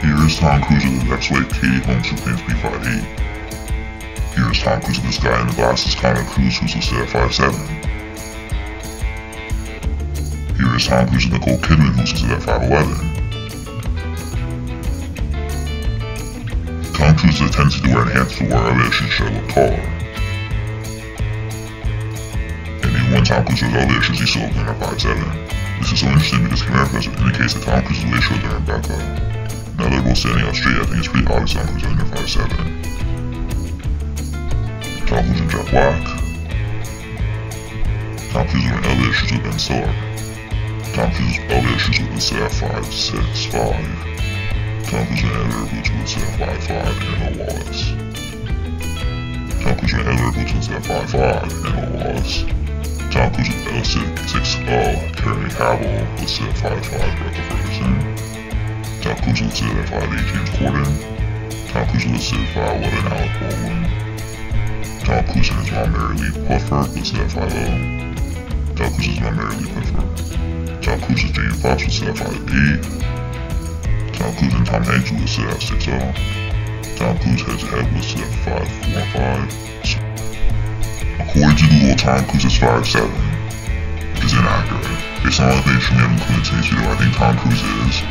Here is Tom Cruise with his ex-wife Katie Holmes who claims to be 5'8". Here is Tom Cruise with this guy in the glasses Connor Cruise who's listed at 5'7". Here is Tom Cruise with Nicole Kidman who's listed at 5'11". Tom Cruise has a tendency to wear enhanced to wear issues to look taller. And even when Tom Cruise wears issues, he's still looking at 5'7". This is so interesting because camera indicates that Tom Cruise is way shorter than Rebecca. Now they're both standing up straight, I think it's pretty obvious Cruise is under 5'7". Tom Cruise and Jack Black. Tom Cruise wearing other issues with Ben Starr. Tom Cruise other issues with the set 5, 6, 5. Tom Cruise and Heather Boots with set 5, 5, and Emma Wallace. Tom Cruise and Heather Boots with set 5, 5, and Emma Wallace. Tom Cruise uh, 6, 6, uh, Henry with set 5, 5, Rebecca. 5, 8, James Corden. Tom Cruise with set 5, 11, Alec Baldwin. Tom Cruise and his mom Mary Lee Pfeiffer 5, 0. Tom Cruise is my Mary Lee Pfeiffer. Is Jamie Foxx with set 5, 8. Tom Cruise and Tom Hanks with set 6, 0. Tom Cruise head to head set 5, 4, 5. According to Google, Tom Cruise is 5'7", which is inaccurate. Based on all the information included in today's video, I think Tom Cruise is